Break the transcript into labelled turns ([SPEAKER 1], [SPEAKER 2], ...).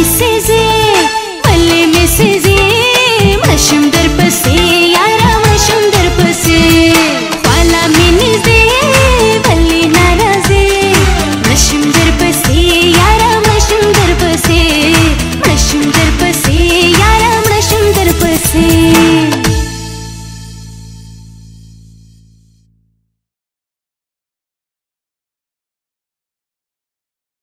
[SPEAKER 1] ಮೆಸಿಜೆ ಒಳ್ಳೆ ಮೆಸಿಜೆ